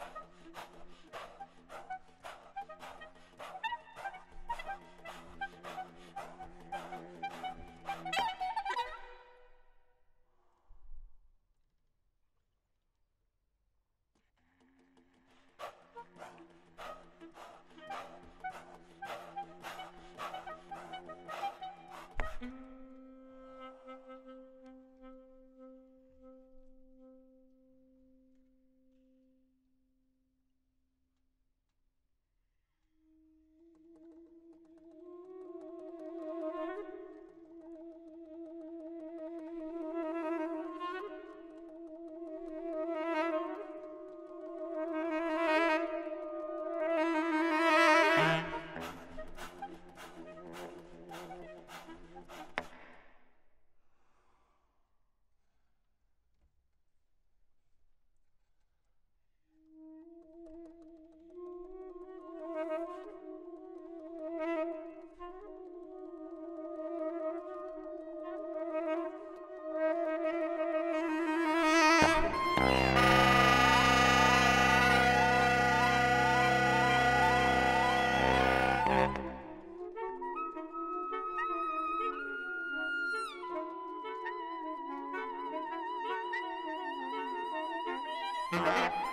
you. Thank